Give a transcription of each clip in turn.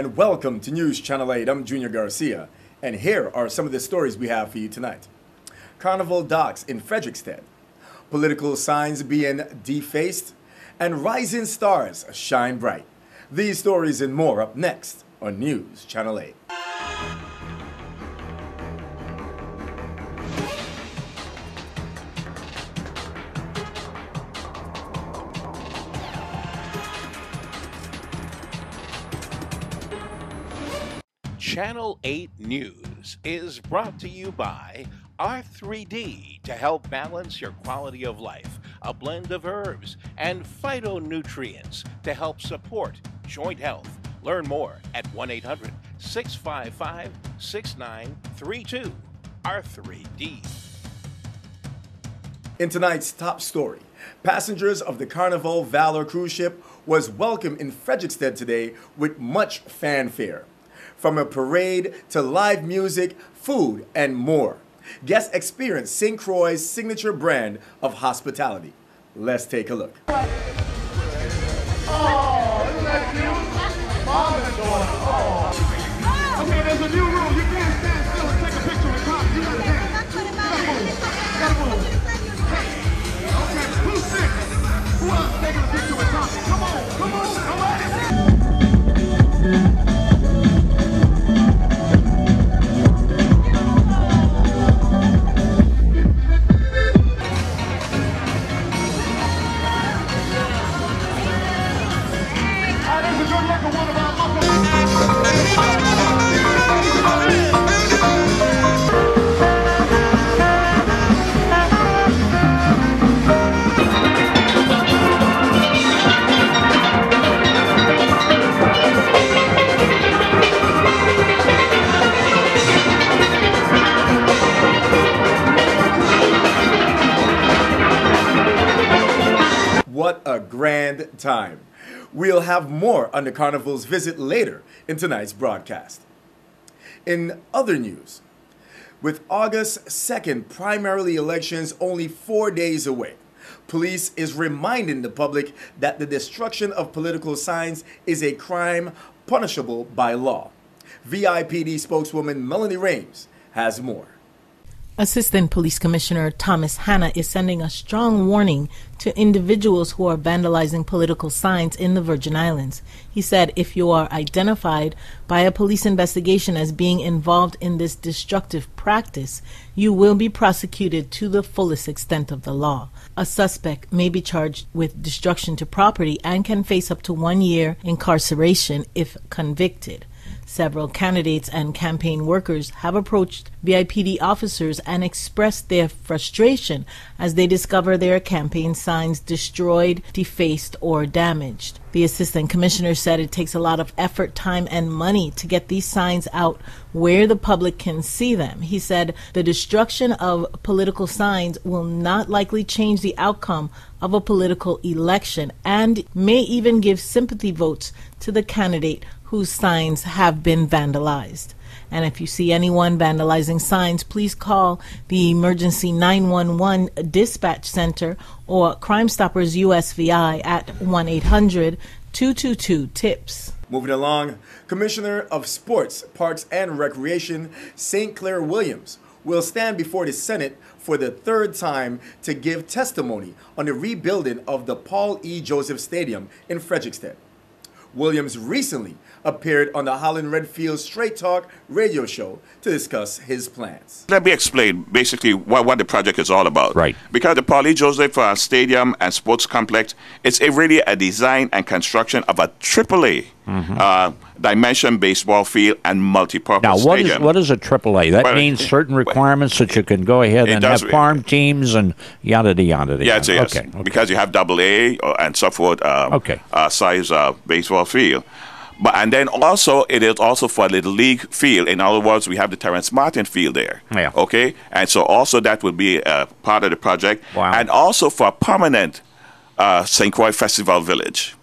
And welcome to News Channel 8. I'm Junior Garcia, and here are some of the stories we have for you tonight. Carnival docks in Frederiksted, political signs being defaced, and rising stars shine bright. These stories and more up next on News Channel 8. Channel 8 News is brought to you by R3D to help balance your quality of life, a blend of herbs and phytonutrients to help support joint health. Learn more at 1 800 655 6932. R3D. In tonight's top story, passengers of the Carnival Valor cruise ship was welcomed in Frederiksted today with much fanfare from a parade to live music, food, and more. Guests experience St. Croix's signature brand of hospitality. Let's take a look. Oh, have more on the carnival's visit later in tonight's broadcast. In other news, with August 2nd primarily elections only four days away, police is reminding the public that the destruction of political signs is a crime punishable by law. VIPD spokeswoman Melanie Rames has more. Assistant Police Commissioner Thomas Hanna is sending a strong warning to individuals who are vandalizing political signs in the Virgin Islands. He said if you are identified by a police investigation as being involved in this destructive practice, you will be prosecuted to the fullest extent of the law. A suspect may be charged with destruction to property and can face up to one year incarceration if convicted. Several candidates and campaign workers have approached VIPD officers and expressed their frustration as they discover their campaign signs destroyed, defaced, or damaged. The assistant commissioner said it takes a lot of effort, time, and money to get these signs out where the public can see them. He said the destruction of political signs will not likely change the outcome of a political election and may even give sympathy votes to the candidate whose signs have been vandalized. And if you see anyone vandalizing signs, please call the Emergency 911 Dispatch Center or Crime Stoppers USVI at 1 800 222 TIPS. Moving along, Commissioner of Sports, Parks, and Recreation, St. Clair Williams, will stand before the Senate for the third time to give testimony on the rebuilding of the Paul E. Joseph Stadium in Frederiksted. Williams recently appeared on the Holland Redfield Straight Talk radio show to discuss his plans. Let me explain basically what, what the project is all about. Right. Because the Paulie Joseph uh, Stadium and Sports Complex, it's a really a design and construction of a AAA uh, dimension baseball field and multi-purpose Mm-hmm. Now, what is stadium. what is a AAA? That Well, means certain requirements that you can go ahead and does- have farm teams and yada yada yada. Yeah, it's yes. Okay, okay. Because you have double A and so forth. Um, Okay. Uh, size uh, baseball field. But and then also it is also for little league field. In other words, we have the Terrence Martin field there. Yeah. Okay, and so also that would be uh, part of the project. Wow. And also for a permanent uh, St. Croix Festival Village.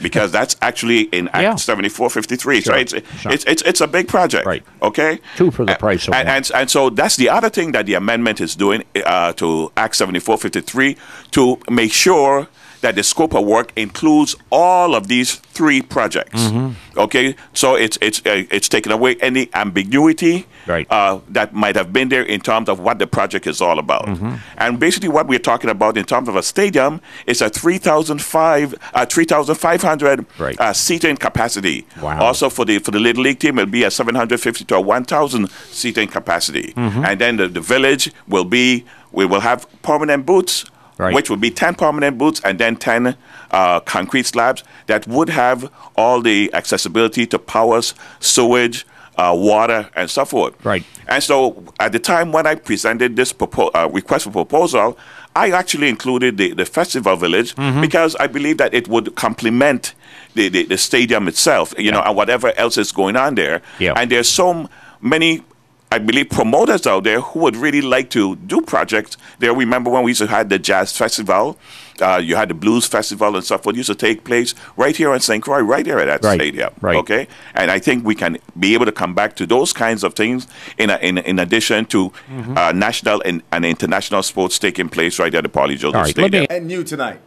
Because that's actually in Act Yeah. 7453. Sure, So it's, sure. it's, it's, it's a big project. Right. Okay? Two for the price of and, one. and, and so that's the other thing that the amendment is doing uh, to Act 7453 to make sure that the scope of work includes all of these three projects. Mm-hmm. Okay, so it's it's uh, it's taken away any ambiguity Right. uh, that might have been there in terms of what the project is all about. Mm-hmm. And basically, what we're talking about in terms of a stadium is a 3,005 uh, 3,500 Right. uh, seating capacity. Wow. Also for the for the little league team, it'll be a 750 to a 1,000 seating capacity. Mm-hmm. And then the, the village will be we will have permanent booths, Right. which would be 10 permanent booths and then 10 uh, concrete slabs that would have all the accessibility to powers, sewage, uh, water, and so forth. Right. And so at the time when I presented this propo- uh, request for proposal, I actually included the, the festival village Mm-hmm. because I believe that it would complement the, the, the stadium itself, you know, and whatever else is going on there. Yeah. And there's so many, I believe, promoters out there who would really like to do projects there. Remember when we used to have the jazz festival, uh, you had the blues festival and stuff. What used to take place right here in St. Croix, right there at that Right, stadium. right. Okay, and I think we can be able to come back to those kinds of things in a, in, in addition to Mm-hmm. uh, national and, and international sports taking place right there at the Pauli Joseph All right, let Stadium. me- And new tonight,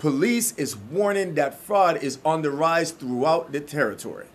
police is warning that fraud is on the rise throughout the territory.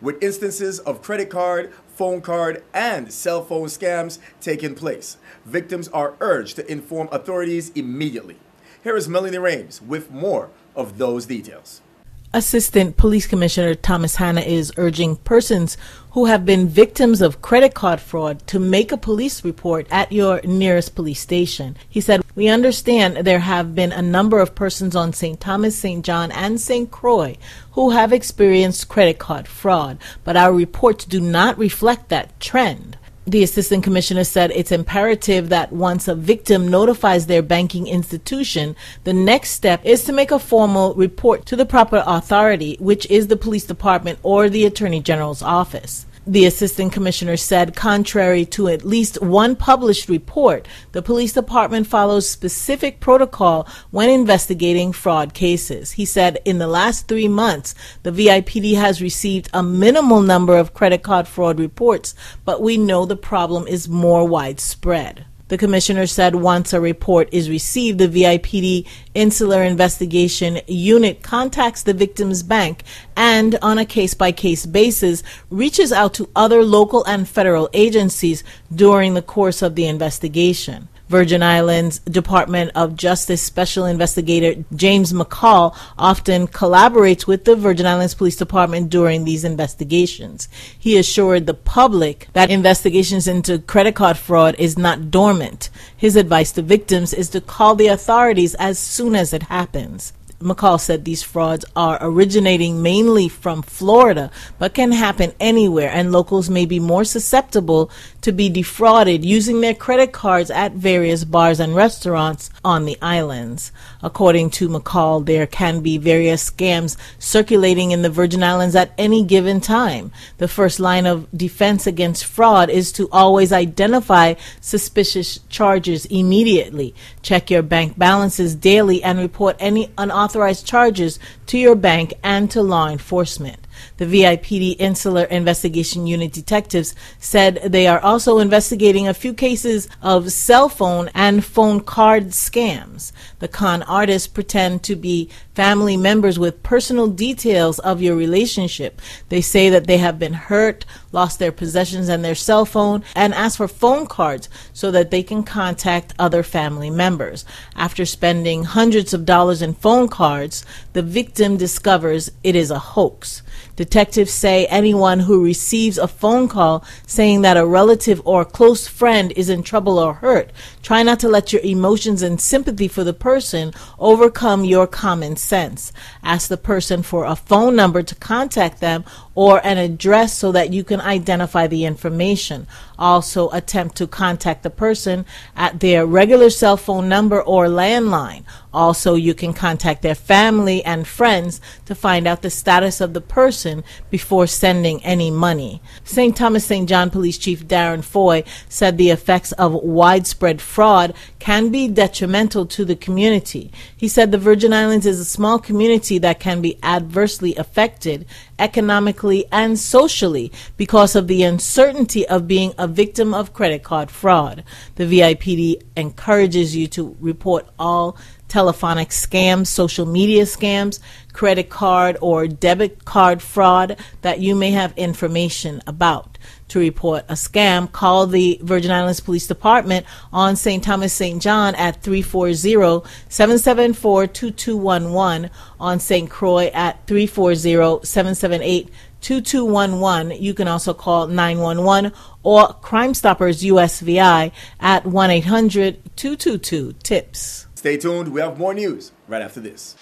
With instances of credit card, phone card, and cell phone scams taking place, victims are urged to inform authorities immediately. Here is Melanie Rames with more of those details. Assistant Police Commissioner Thomas Hanna is urging persons who have been victims of credit card fraud to make a police report at your nearest police station. He said, We understand there have been a number of persons on St. Thomas, St. John, and St. Croix who have experienced credit card fraud, but our reports do not reflect that trend. The assistant commissioner said it's imperative that once a victim notifies their banking institution, the next step is to make a formal report to the proper authority, which is the police department or the attorney general's office. The assistant commissioner said, contrary to at least one published report, the police department follows specific protocol when investigating fraud cases. He said, in the last three months, the VIPD has received a minimal number of credit card fraud reports, but we know the problem is more widespread. The commissioner said once a report is received, the VIPD Insular Investigation Unit contacts the victim's bank and, on a case by case basis, reaches out to other local and federal agencies during the course of the investigation. Virgin Islands Department of Justice Special Investigator James McCall often collaborates with the Virgin Islands Police Department during these investigations. He assured the public that investigations into credit card fraud is not dormant. His advice to victims is to call the authorities as soon as it happens. McCall said these frauds are originating mainly from Florida, but can happen anywhere, and locals may be more susceptible to be defrauded using their credit cards at various bars and restaurants on the islands. According to McCall, there can be various scams circulating in the Virgin Islands at any given time. The first line of defense against fraud is to always identify suspicious charges immediately. Check your bank balances daily and report any unauthorized charges to your bank and to law enforcement. The VIPD Insular Investigation Unit detectives said they are also investigating a few cases of cell phone and phone card scams. The con artists pretend to be family members with personal details of your relationship. They say that they have been hurt, lost their possessions and their cell phone, and ask for phone cards so that they can contact other family members. After spending hundreds of dollars in phone cards, the victim discovers it is a hoax. Detectives say anyone who receives a phone call saying that a relative or a close friend is in trouble or hurt, try not to let your emotions and sympathy for the person overcome your common sense. Ask the person for a phone number to contact them or an address so that you can identify the information. Also, attempt to contact the person at their regular cell phone number or landline. Also, you can contact their family and friends to find out the status of the person before sending any money. St. Thomas St. John Police Chief Darren Foy said the effects of widespread fraud can be detrimental to the community. He said the Virgin Islands is a small community that can be adversely affected economically and socially because of the uncertainty of being a victim of credit card fraud. The VIPD encourages you to report all telephonic scams, social media scams, credit card or debit card fraud that you may have information about. To report a scam, call the Virgin Islands Police Department on St. Thomas St. John at 340 774 2211, on St. Croix at 340 778 2211. You can also call 911 or Crime Stoppers USVI at 1 800 222 TIPS. Stay tuned. We have more news right after this.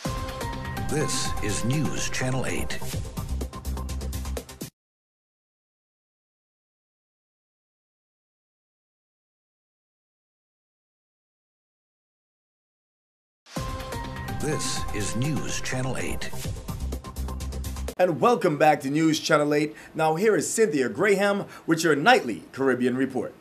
This is News Channel 8. This is News Channel 8. And welcome back to News Channel 8. Now, here is Cynthia Graham with your nightly Caribbean report.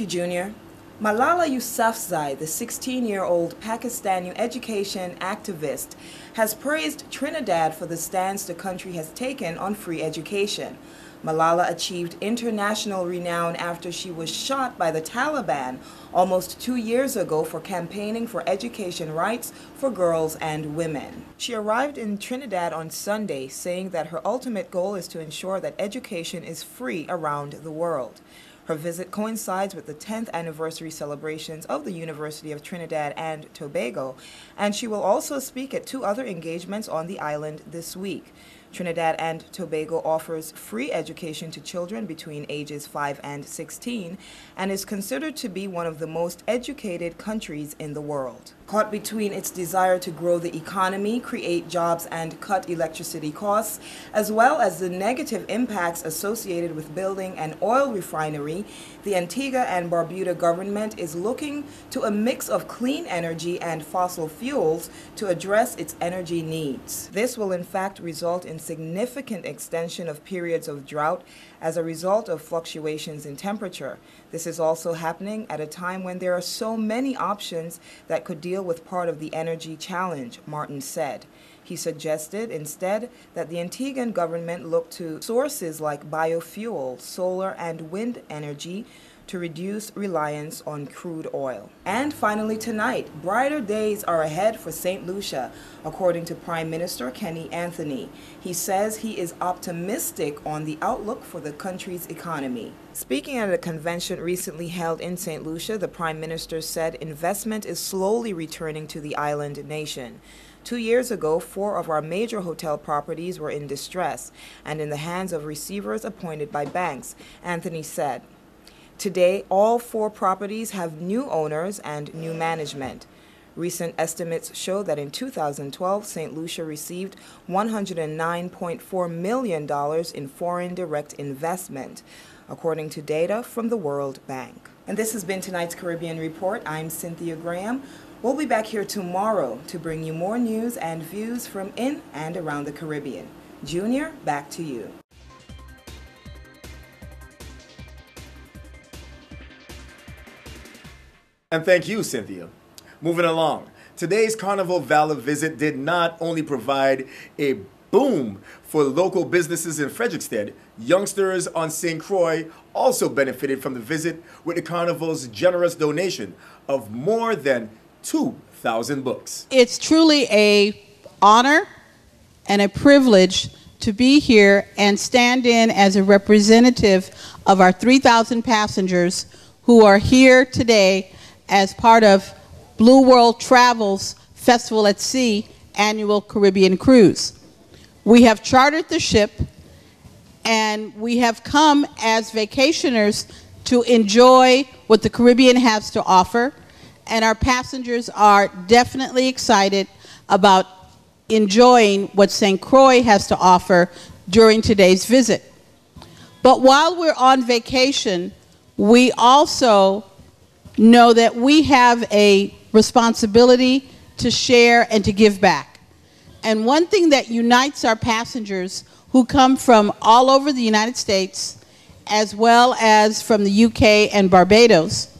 You, Junior. Malala Yousafzai, the 16 year old Pakistani education activist, has praised Trinidad for the stance the country has taken on free education. Malala achieved international renown after she was shot by the Taliban almost two years ago for campaigning for education rights for girls and women. She arrived in Trinidad on Sunday, saying that her ultimate goal is to ensure that education is free around the world. Her visit coincides with the 10th anniversary celebrations of the University of Trinidad and Tobago, and she will also speak at two other engagements on the island this week. Trinidad and Tobago offers free education to children between ages 5 and 16 and is considered to be one of the most educated countries in the world. Caught between its desire to grow the economy, create jobs, and cut electricity costs, as well as the negative impacts associated with building an oil refinery, the Antigua and Barbuda government is looking to a mix of clean energy and fossil fuels to address its energy needs. This will in fact result in significant extension of periods of drought as a result of fluctuations in temperature. This is also happening at a time when there are so many options that could deal with part of the energy challenge, Martin said. He suggested instead that the Antiguan government look to sources like biofuel, solar, and wind energy to reduce reliance on crude oil. And finally, tonight, brighter days are ahead for St. Lucia, according to Prime Minister Kenny Anthony. He says he is optimistic on the outlook for the country's economy. Speaking at a convention recently held in St. Lucia, the Prime Minister said investment is slowly returning to the island nation. Two years ago, four of our major hotel properties were in distress and in the hands of receivers appointed by banks, Anthony said. Today, all four properties have new owners and new management. Recent estimates show that in 2012, St. Lucia received $109.4 million in foreign direct investment, according to data from the World Bank. And this has been tonight's Caribbean Report. I'm Cynthia Graham. We'll be back here tomorrow to bring you more news and views from in and around the Caribbean. Junior, back to you. And thank you, Cynthia. Moving along. Today's Carnival Valor visit did not only provide a boom for local businesses in Frederiksted, youngsters on St. Croix also benefited from the visit with the Carnival's generous donation of more than 2,000 books. It's truly a honor and a privilege to be here and stand in as a representative of our 3,000 passengers who are here today as part of Blue World Travels Festival at Sea annual Caribbean cruise. We have chartered the ship and we have come as vacationers to enjoy what the Caribbean has to offer and our passengers are definitely excited about enjoying what St. Croix has to offer during today's visit. But while we're on vacation, we also know that we have a responsibility to share and to give back. And one thing that unites our passengers who come from all over the United States, as well as from the UK and Barbados,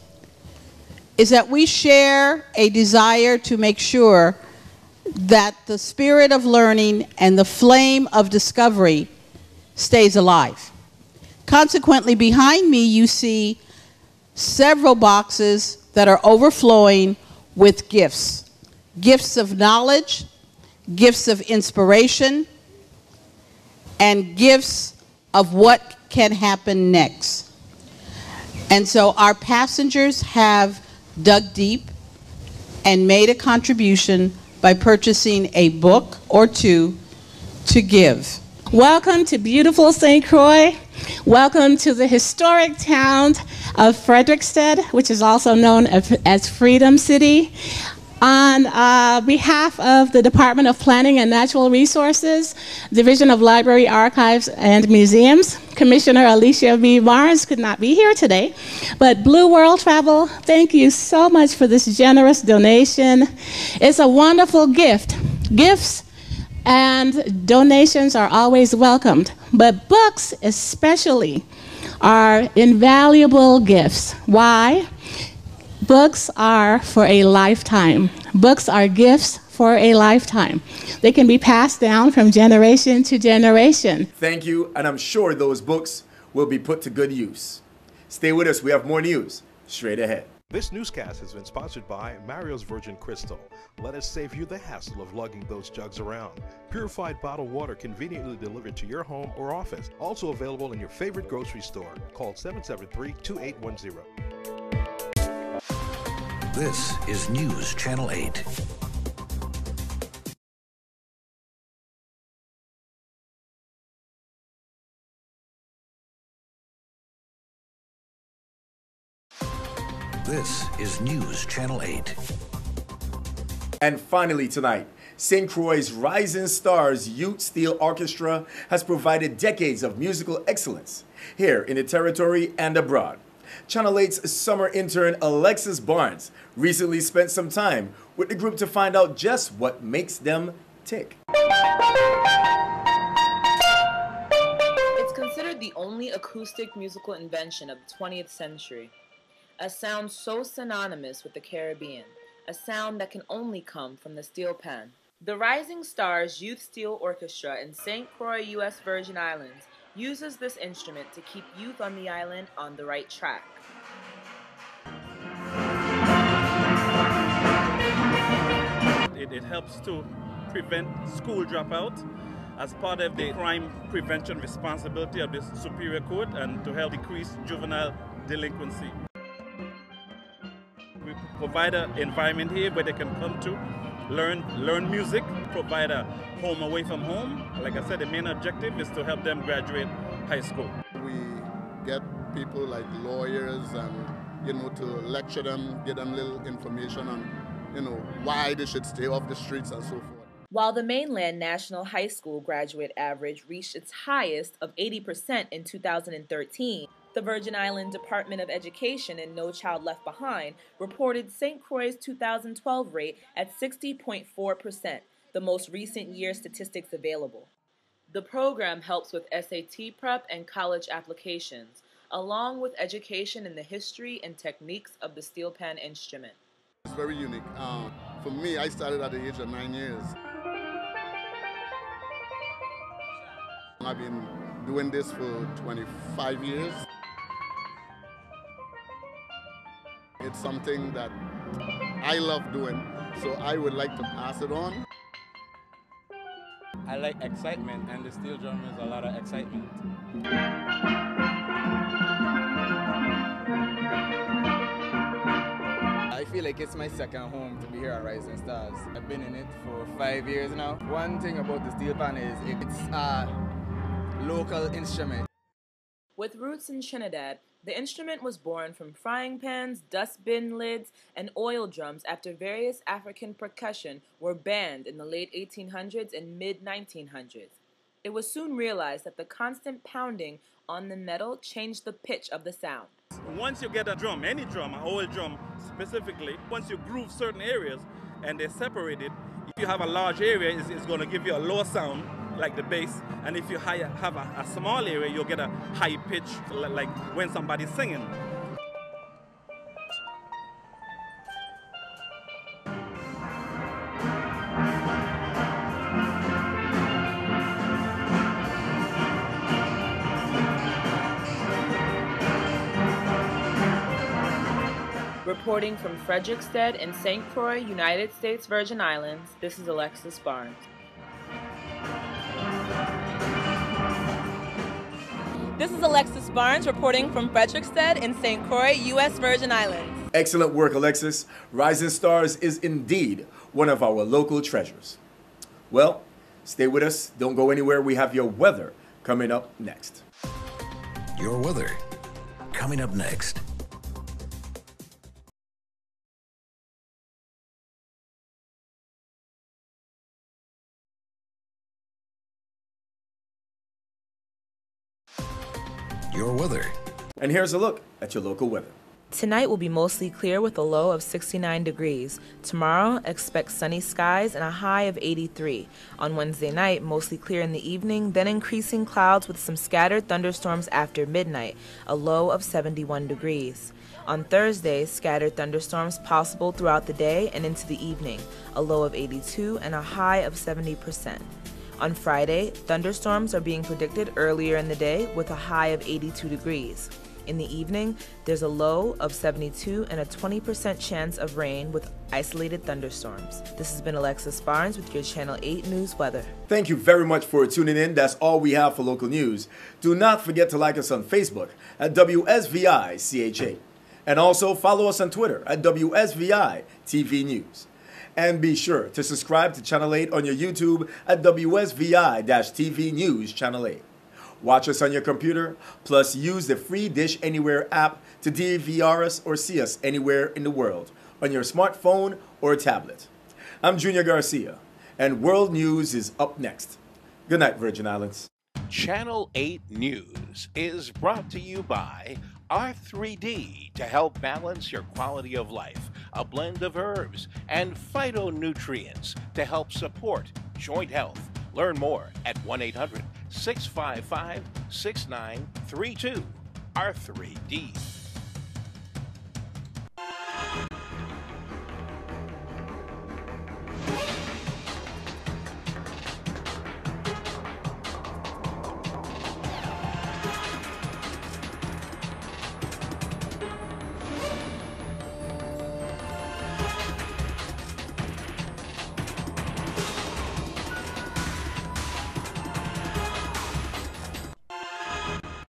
is that we share a desire to make sure that the spirit of learning and the flame of discovery stays alive. Consequently, behind me, you see several boxes that are overflowing with gifts gifts of knowledge, gifts of inspiration, and gifts of what can happen next. And so our passengers have dug deep and made a contribution by purchasing a book or two to give. Welcome to beautiful St. Croix. Welcome to the historic town of Frederiksted, which is also known as Freedom City. On uh, behalf of the Department of Planning and Natural Resources, Division of Library, Archives, and Museums, Commissioner Alicia B. Barnes could not be here today, but Blue World Travel, thank you so much for this generous donation. It's a wonderful gift. Gifts and donations are always welcomed, but books especially are invaluable gifts. Why? Books are for a lifetime. Books are gifts for a lifetime. They can be passed down from generation to generation. Thank you, and I'm sure those books will be put to good use. Stay with us, we have more news straight ahead. This newscast has been sponsored by Mario's Virgin Crystal. Let us save you the hassle of lugging those jugs around. Purified bottled water conveniently delivered to your home or office. Also available in your favorite grocery store. Call 773 2810. This is News Channel 8. Is News Channel 8. And finally, tonight, St. Croix's Rising Stars Youth Steel Orchestra has provided decades of musical excellence here in the territory and abroad. Channel 8's summer intern Alexis Barnes recently spent some time with the group to find out just what makes them tick. It's considered the only acoustic musical invention of the 20th century. A sound so synonymous with the Caribbean, a sound that can only come from the steel pan. The Rising Stars Youth Steel Orchestra in St. Croix, U.S. Virgin Islands uses this instrument to keep youth on the island on the right track. It, it helps to prevent school dropout as part of the crime prevention responsibility of the Superior Court and to help decrease juvenile delinquency. We provide an environment here where they can come to learn learn music, provide a home away from home. Like I said, the main objective is to help them graduate high school. We get people like lawyers and you know to lecture them, give them little information on you know why they should stay off the streets and so forth. While the mainland national high school graduate average reached its highest of 80% in 2013, the Virgin Island Department of Education and No Child Left Behind reported St. Croix's 2012 rate at 60.4%, the most recent year statistics available. The program helps with SAT prep and college applications, along with education in the history and techniques of the steel pan instrument. It's very unique. Um, for me, I started at the age of nine years. I've been doing this for 25 years. It's something that I love doing, so I would like to pass it on. I like excitement, and the steel drum is a lot of excitement. I feel like it's my second home to be here at Rising Stars. I've been in it for five years now. One thing about the steel pan is it's a local instrument. With roots in Trinidad, the instrument was born from frying pans, dustbin lids, and oil drums after various African percussion were banned in the late 1800s and mid 1900s. It was soon realized that the constant pounding on the metal changed the pitch of the sound. Once you get a drum, any drum, a oil drum specifically, once you groove certain areas and they're separated, if you have a large area, it's, it's going to give you a lower sound like the bass. And if you have a, a small area, you'll get a high pitch, like when somebody's singing. Reporting from Frederiksted in St. Croix, United States Virgin Islands, this is Alexis Barnes. This is Alexis Barnes reporting from Frederiksted in St. Croix, U.S. Virgin Islands. Excellent work, Alexis. Rising Stars is indeed one of our local treasures. Well, stay with us. Don't go anywhere. We have your weather coming up next. Your weather coming up next. Your weather. And here's a look at your local weather. Tonight will be mostly clear with a low of 69 degrees. Tomorrow, expect sunny skies and a high of 83. On Wednesday night, mostly clear in the evening, then increasing clouds with some scattered thunderstorms after midnight, a low of 71 degrees. On Thursday, scattered thunderstorms possible throughout the day and into the evening, a low of 82 and a high of 70%. On Friday, thunderstorms are being predicted earlier in the day with a high of 82 degrees. In the evening, there's a low of 72 and a 20% chance of rain with isolated thunderstorms. This has been Alexis Barnes with your Channel 8 News Weather. Thank you very much for tuning in. That's all we have for local news. Do not forget to like us on Facebook at WSVI And also follow us on Twitter at WSVI TV News. And be sure to subscribe to Channel 8 on your YouTube at WSVI TV News Channel 8. Watch us on your computer, plus use the free Dish Anywhere app to DVR us or see us anywhere in the world on your smartphone or tablet. I'm Junior Garcia, and World News is up next. Good night, Virgin Islands. Channel 8 News is brought to you by R3D to help balance your quality of life, a blend of herbs and phytonutrients to help support joint health. Learn more at 1 800 655 6932. R3D.